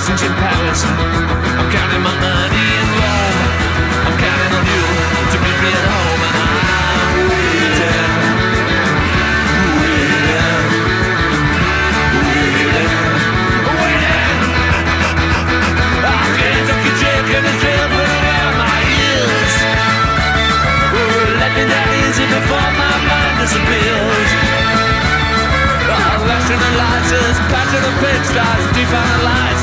passage in I'm counting my money in love. I'm counting on you to meet me at home, and I'm waiting, waiting, waiting, waiting. I can't my ears. Let me down easy before my mind disappears. Oh, rationalizes, passion of pig stars, definalizes.